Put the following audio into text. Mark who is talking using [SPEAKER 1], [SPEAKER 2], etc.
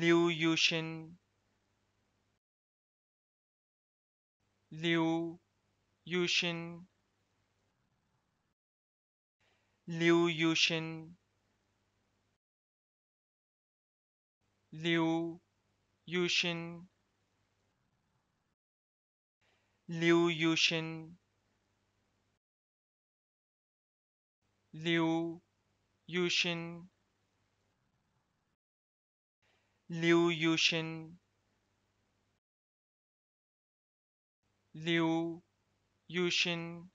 [SPEAKER 1] Liu Yushin. Liu Yushin. Liu Yushin. Liu Yushin. Liu Yushin. Liu Yushin Liu Yushin. Liu Yushin